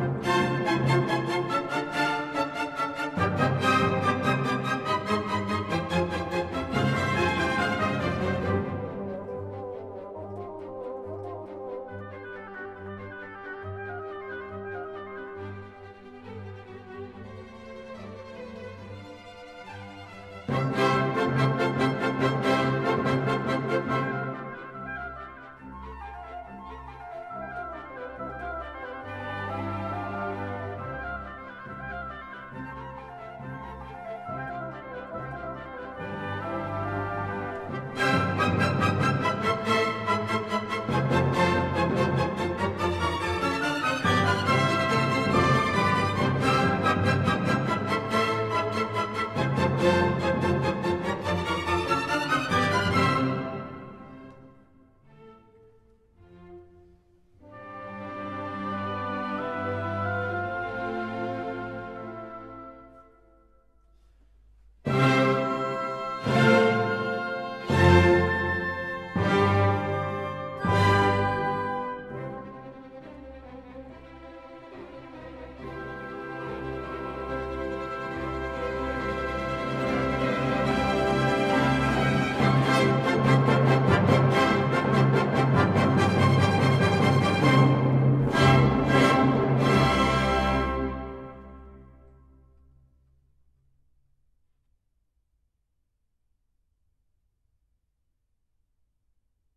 Música